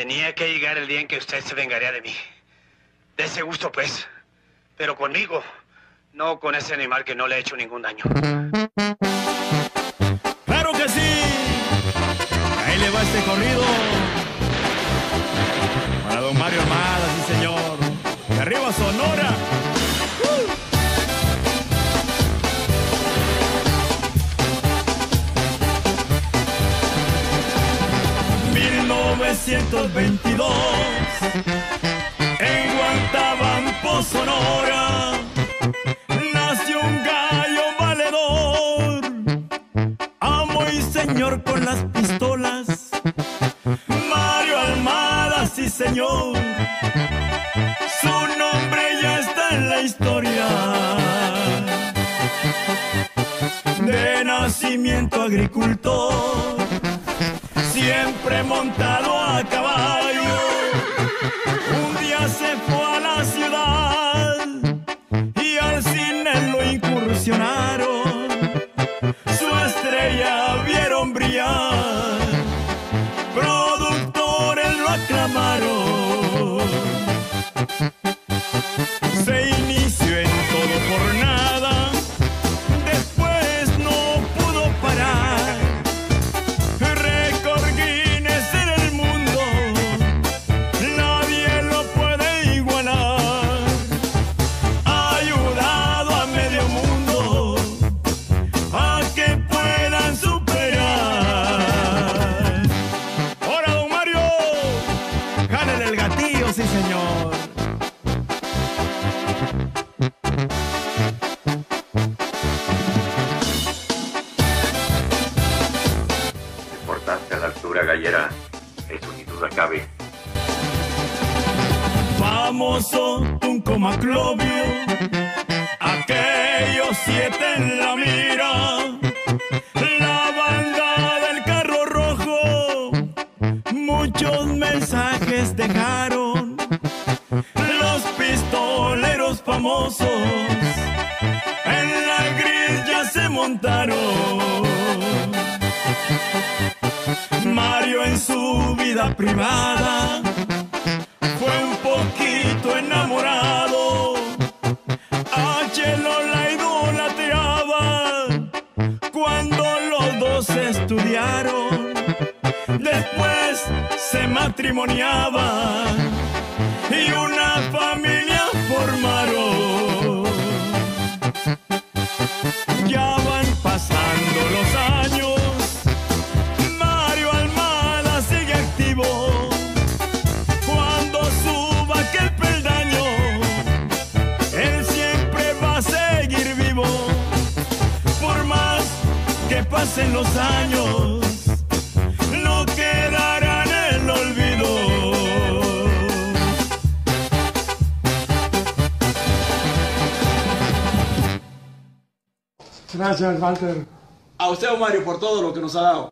Tenía que llegar el día en que usted se vengaría de mí. De ese gusto, pues. Pero conmigo, no con ese animal que no le ha hecho ningún daño. 1922. En Guantabampo, Sonora, nació un gallo valedor, amo y señor con las pistolas, Mario Almada, sí señor, su nombre ya está en la historia. De nacimiento agricultor siempre montado a caballo. Un día se fue a la ciudad y al cine lo incursionaron. Su estrella vieron brillar, productores lo aclamaron. Gallera, eso ni duda cabe. famoso Tunco Maclovio, aquellos siete en la mira, la banda del carro rojo, muchos mensajes dejaron, los pistoleros famosos, en la grilla se montaron. Su vida privada fue un poquito enamorado. A Chelo la idolatraba cuando los dos estudiaron. Después se matrimoniaban y una pasen los años, no quedará en el olvido. Gracias, Walter. A usted, Mario, por todo lo que nos ha dado.